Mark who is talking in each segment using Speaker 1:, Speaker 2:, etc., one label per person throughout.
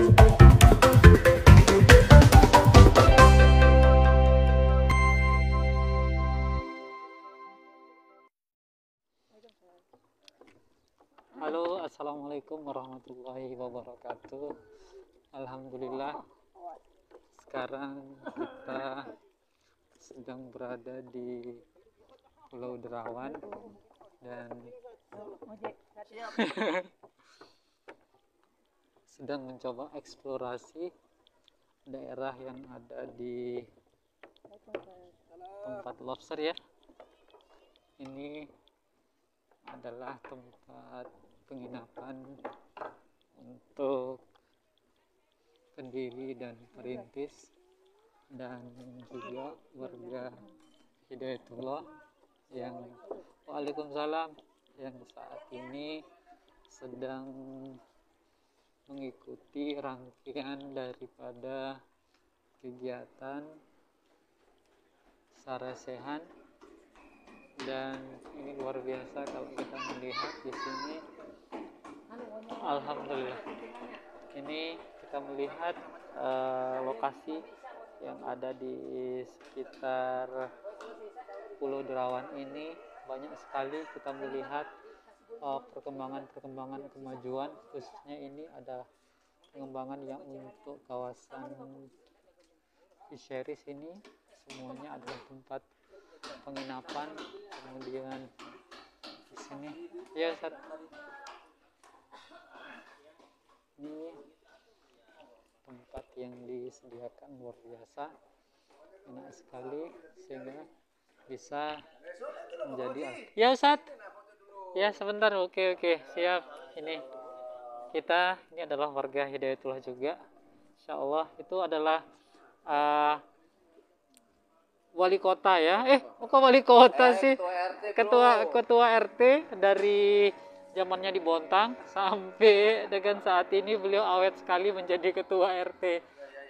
Speaker 1: Halo, assalamualaikum warahmatullahi wabarakatuh. Alhamdulillah, sekarang kita sedang berada di Pulau Derawan dan sedang mencoba eksplorasi daerah yang ada di tempat lobster ya. Ini adalah tempat penginapan untuk pendiri dan perintis dan juga warga Hidayatullah yang Waalaikumsalam yang saat ini sedang mengikuti rangkaian daripada kegiatan sarasehan dan ini luar biasa kalau kita melihat di sini. Alhamdulillah. Ini kita melihat uh, lokasi yang ada di sekitar Pulau Derawan ini. Banyak sekali kita melihat perkembangan-perkembangan uh, kemajuan khususnya ini ada pengembangan yang untuk kawasan fisheries ini. Semuanya adalah tempat penginapan kemudian di sini. Ya Ustaz. Ini tempat yang disediakan luar biasa. Enak sekali sehingga bisa menjadi ya Ustaz ya sebentar. Oke oke. Siap. Ini kita ini adalah warga Hidayatullah juga. Insya Allah itu adalah uh, wali kota ya. Eh kok wali kota eh, sih? ketua RT, ketua RT dari zamannya di Bontang sampai dengan saat ini beliau awet sekali menjadi ketua RT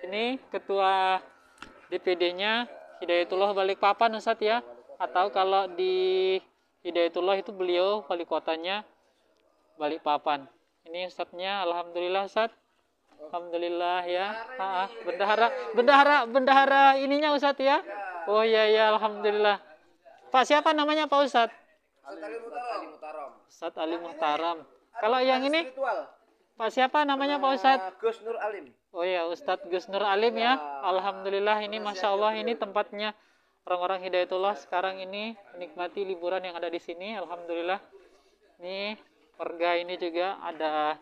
Speaker 1: ini ketua DPD-nya Hidayatullah Balikpapan Ustadz ya. Atau kalau di Hidayatullah itu beliau wali kotanya Balikpapan ini Ustadznya Alhamdulillah Ustadz Alhamdulillah ya ah, bendahara bendahara bendahara ininya Ustadz ya Oh iya iya alhamdulillah. Pak siapa namanya Pak Ustadz? Ustadz Ali Muhtaram. Kalau yang ini? Pak siapa namanya Pak Ustadz?
Speaker 2: Gus Nur Alim.
Speaker 1: Oh iya Ustadz Gus Nur Alim ya. Alhamdulillah ini Masya Allah ini tempatnya orang-orang Hidayatullah sekarang ini menikmati liburan yang ada di sini. Alhamdulillah. Ini warga ini juga ada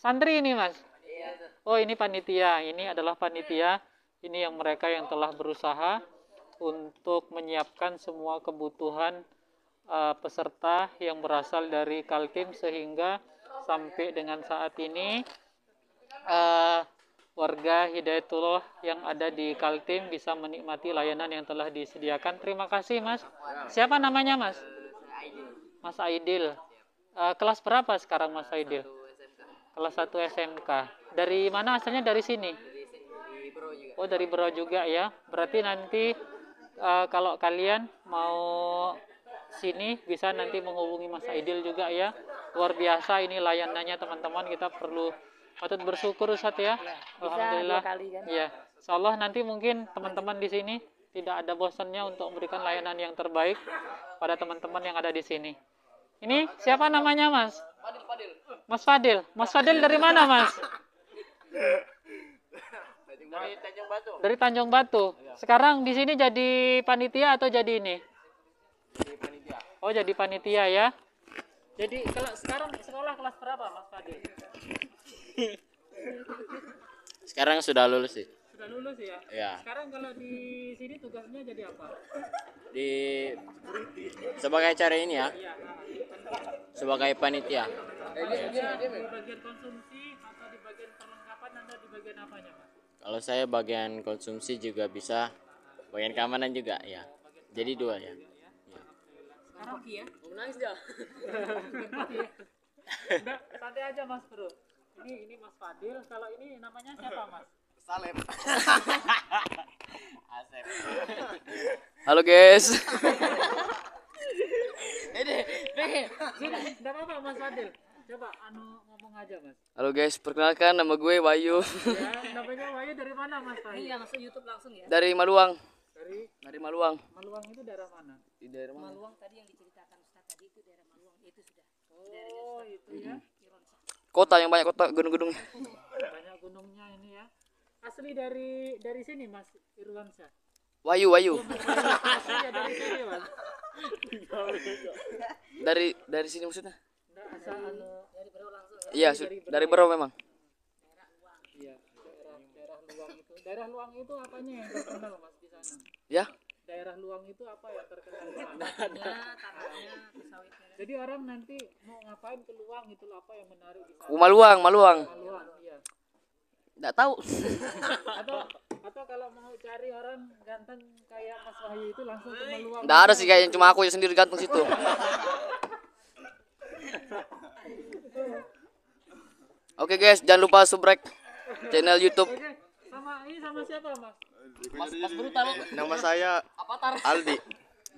Speaker 1: santri ini mas. Oh ini panitia. Ini adalah panitia. Ini yang mereka yang telah berusaha untuk menyiapkan semua kebutuhan uh, peserta yang berasal dari Kaltim sehingga sampai dengan saat ini uh, warga Hidayatullah yang ada di Kaltim bisa menikmati layanan yang telah disediakan. Terima kasih Mas. Siapa namanya Mas? Mas Aidil. Uh, kelas berapa sekarang Mas Aidil? Kelas 1 SMK. Dari mana asalnya? Dari sini? Oh dari Bro juga ya. Berarti nanti uh, kalau kalian mau sini bisa nanti menghubungi Mas Aidil juga ya luar biasa ini layanannya teman-teman kita perlu patut bersyukur Ustaz ya, ya Alhamdulillah kali, kan? ya Insya Allah nanti mungkin teman-teman di sini tidak ada bosannya untuk memberikan layanan yang terbaik pada teman-teman yang ada di sini ini siapa namanya Mas Mas Fadil Mas Fadil dari mana Mas dari Tanjung Batu. Dari Tanjung Batu. Iya. Sekarang di sini jadi panitia atau jadi ini? Jadi panitia. Oh, jadi panitia ya. Jadi kalau sekarang sekolah kelas berapa, Mas Fadil?
Speaker 3: sekarang sudah lulus sih.
Speaker 1: Sudah lulus ya?
Speaker 3: Ya.
Speaker 1: Sekarang kalau di sini tugasnya jadi apa?
Speaker 3: Di sebagai cara ini ya. Iya. Sebagai panitia.
Speaker 1: Di bagian konsumsi atau di bagian perlengkapan atau di bagian apanya, Mas?
Speaker 3: Kalau saya bagian konsumsi juga bisa, bagian keamanan juga ya. Jadi dua ya.
Speaker 1: Sekarang ya, mau nangis dah. santai aja Mas Bro. Ini ini Mas Fadil. Kalau ini namanya siapa Mas?
Speaker 2: Salem.
Speaker 3: Asep. Halo guys.
Speaker 1: Ini, ini, sudah apa-apa Mas Fadil. coba anu ngomong aja mas
Speaker 2: Halo guys, perkenalkan nama gue Bayu
Speaker 1: ya namanya Wahyu dari mana mas Wahyu
Speaker 4: langsung YouTube langsung ya.
Speaker 2: dari Maluang.
Speaker 1: dari
Speaker 2: Dari Maluang.
Speaker 1: Maluang itu daerah mana
Speaker 2: Di daerah mana?
Speaker 4: Maluang tadi yang diceritakan Ustaz tadi itu daerah Maluang itu sudah.
Speaker 1: oh itu ya
Speaker 2: Kota yang banyak kota gunung-gunung.
Speaker 1: banyak gunungnya ini ya asli dari dari sini mas Irwansyah
Speaker 2: Wayu, Wayu.
Speaker 1: aslinya dari sini mas
Speaker 2: Dari dari sini maksudnya?
Speaker 1: Asal anu
Speaker 4: Dari Berau langsung ya.
Speaker 2: Iya, dari Bero memang.
Speaker 1: iya daerah daerah luang itu daerah luang itu apanya yang terkenal mas di sana
Speaker 2: Ya,
Speaker 1: daerah luang itu apa yang terkenal
Speaker 4: Ya, tanahnya, sawitnya.
Speaker 1: jadi orang nanti mau ngapain ke luang itu apa yang menarik di sana
Speaker 2: Maluang, Maluang.
Speaker 1: luang iya
Speaker 2: Enggak tahu.
Speaker 1: atau atau kalau mau cari orang ganteng kayak Mas Wahyu itu langsung ke Maluang
Speaker 2: Enggak ada sih kayaknya cuma aku yang sendiri gantung situ. Oke guys, jangan lupa subscribe channel YouTube.
Speaker 1: oke sama ini sama siapa mas
Speaker 2: Mas Mas Brutal.
Speaker 5: Nama saya Aldi.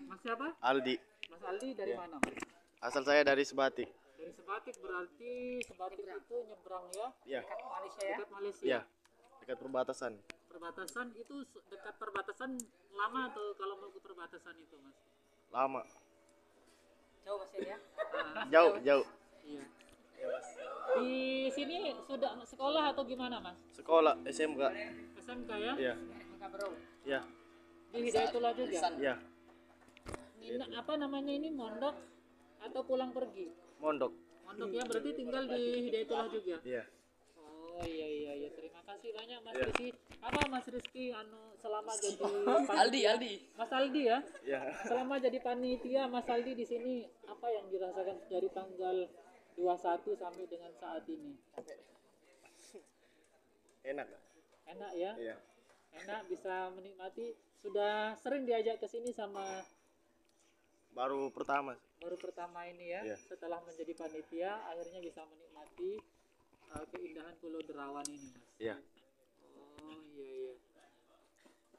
Speaker 1: mas siapa
Speaker 5: Aldi.
Speaker 1: Mas Aldi dari mana mas
Speaker 5: Asal saya dari Sebatik.
Speaker 1: dari Sebatik berarti Sebatik itu nyebrang ya
Speaker 5: Iya.
Speaker 4: Malaysia ya.
Speaker 1: dekat Malaysia
Speaker 5: Iya. Dekat perbatasan.
Speaker 1: perbatasan itu dekat perbatasan lama atau kalau mau ke perbatasan itu mas
Speaker 5: Lama.
Speaker 4: Jauh Mas ya.
Speaker 5: Jauh, jauh.
Speaker 1: iya di sini sudah sekolah atau gimana mas
Speaker 5: Sekolah SMK.
Speaker 1: SMK ya
Speaker 5: Iya.
Speaker 4: Maka Berau.
Speaker 5: Iya.
Speaker 1: Di Hidayatullah juga
Speaker 5: Iya.
Speaker 1: ini apa namanya ini mondok atau pulang pergi
Speaker 5: Mondok.
Speaker 1: mondok ya berarti tinggal di Hidayatullah juga
Speaker 5: Iya.
Speaker 1: oh iya iya iya terima kasih banyak mas Rizky apa mas Rizky anu selama jadi
Speaker 2: Aldi, Aldi.
Speaker 1: Mas Aldi ya
Speaker 5: Iya.
Speaker 1: selama jadi panitia Mas Aldi di sini apa yang dirasakan dari tanggal 21 sampai dengan saat ini
Speaker 5: Enak.
Speaker 1: enak ya
Speaker 5: Iya.
Speaker 1: enak bisa menikmati sudah sering diajak ke sini sama
Speaker 5: Baru pertama.
Speaker 1: baru pertama ini ya
Speaker 5: Iya.
Speaker 1: setelah menjadi panitia akhirnya bisa menikmati uh, keindahan Pulau Derawan ini Mas
Speaker 5: Iya.
Speaker 1: oh iya iya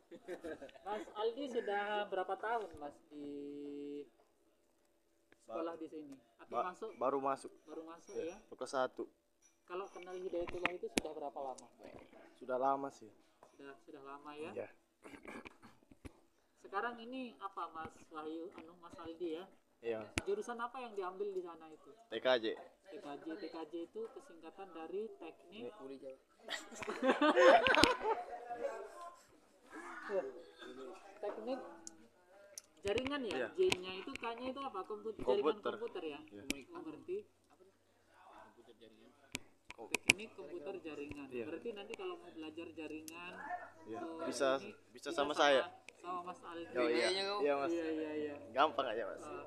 Speaker 1: Mas Aldi sudah berapa tahun Mas di sekolah di sini atau
Speaker 5: Ba-
Speaker 1: masuk
Speaker 5: baru masuk.
Speaker 1: baru masuk
Speaker 5: Iya.
Speaker 1: ya
Speaker 5: Kelas satu.
Speaker 1: kalau kenal Hidayatullah itu sudah berapa lama
Speaker 5: Sudah lama sih.
Speaker 1: sudah sudah lama ya
Speaker 5: Iya.
Speaker 1: Sekarang ini apa Mas Wahyu? Anu Mas Aldi ya?
Speaker 5: Iya.
Speaker 1: jurusan apa yang diambil di sana itu?
Speaker 5: TKJ.
Speaker 1: TKJ TKJ itu kesingkatan dari teknik. Teknik jaringan ya?
Speaker 5: Iya.
Speaker 1: J-nya itu K-nya itu apa? Komputer. jaringan
Speaker 5: Komputer.
Speaker 1: komputer ya?
Speaker 5: Iya.
Speaker 1: oh, berarti teknik komputer jaringan
Speaker 5: Iya.
Speaker 1: berarti nanti kalau mau belajar jaringan
Speaker 5: Iya.
Speaker 1: tuh
Speaker 5: Bisa
Speaker 1: ini
Speaker 5: bisa sama saya.
Speaker 1: sama Mas Aldi
Speaker 5: Oh iya. Iya, Mas.
Speaker 1: iya iya iya
Speaker 5: Gampang aja, Mas.
Speaker 1: Uh,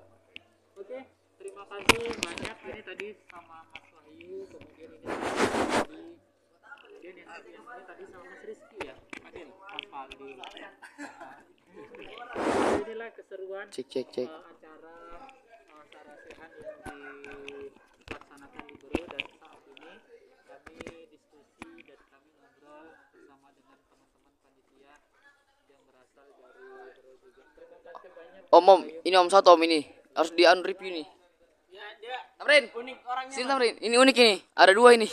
Speaker 1: Oke, terima kasih banyak ini tadi sama Mas Wahyu, kemudian ini sama Aldi, kemudian yang satu yang ini tadi sama Mas Rizky ya, Adil, Mas Fadil. Nah, inilah keseruan
Speaker 2: Cek cek cek.
Speaker 1: uh, acara uh, sarasehan yang dilaksanakan di Bero dan saat ini kami diskusi dan kami ngobrol bersama dengan teman-teman panitia yang berasal dari Bero juga. Terima kasih banyak.
Speaker 2: Om, om, ini om satu om ini harus di un review nih.
Speaker 4: Ya, dia
Speaker 2: Tamrin,
Speaker 4: unik orangnya.
Speaker 2: sini Tamrin. Ini unik ini. Ada dua ini.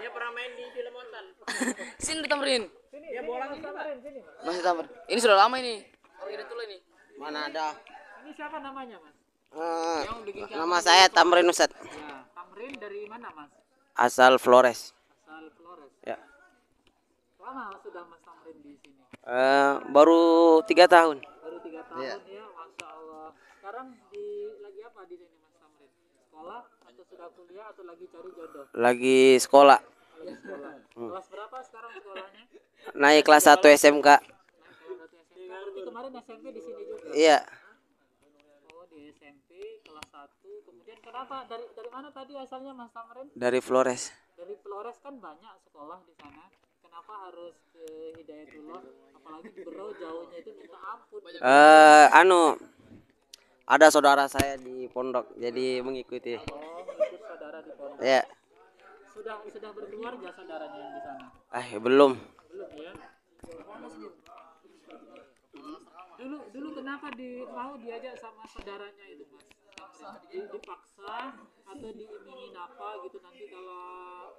Speaker 4: Dia pernah main di film hotel.
Speaker 2: sini Tamrin.
Speaker 1: Sini, dia bolang Tamrin, sini. Mas.
Speaker 2: Masih Tamrin. Ini sudah lama ini. Orang ini dulu ini.
Speaker 6: Mana ada?
Speaker 1: Ini siapa namanya, Mas?
Speaker 6: Eh, nama saya Tamrin Ustad.
Speaker 1: Ya, Tamrin dari mana, Mas?
Speaker 6: Asal Flores.
Speaker 1: Asal Flores.
Speaker 6: Ya.
Speaker 1: Lama sudah Mas Tamrin di sini.
Speaker 6: Eh, baru tiga tahun.
Speaker 1: Baru tiga tahun ya, Masya Allah. Sekarang di lagi apa di sini, Mas Tamrin? Sekolah atau sudah kuliah atau lagi cari jodoh?
Speaker 6: Lagi sekolah.
Speaker 1: Lagi sekolah. Kelas berapa sekarang sekolahnya?
Speaker 6: Naik kelas 1 SMK.
Speaker 1: Naik kelas satu SMP. Berarti kemarin SMP di sini juga.
Speaker 6: Iya.
Speaker 1: Kelas 1. Kemudian kenapa dari dari mana tadi asalnya Mas Tamrin?
Speaker 6: Dari Flores.
Speaker 1: dari Flores kan banyak sekolah di sana kenapa harus ke Hidayatullah apalagi di Berau jauhnya itu minta ampun
Speaker 6: Eh, anu ada saudara saya di pondok jadi mengikuti.
Speaker 1: oh ikut saudara di pondok
Speaker 6: Ya.
Speaker 1: sudah sudah berkeluarga saudaranya yang di sana
Speaker 6: Eh, belum.
Speaker 1: belum ya dulu dulu kenapa di mau diajak sama saudaranya itu mas dipaksa. Atau diimingin apa gitu nanti kalau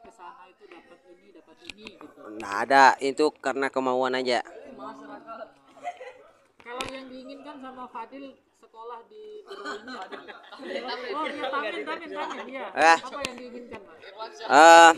Speaker 1: ke sana itu dapat ini dapat ini gitu.
Speaker 6: Nggak ada itu karena kemauan aja.
Speaker 1: Kalau yang diinginkan sama Fadil sekolah di ini apa? oh iya tamin tamin tamin iya.
Speaker 6: Eh.
Speaker 1: apa yang diinginkan mas
Speaker 6: eh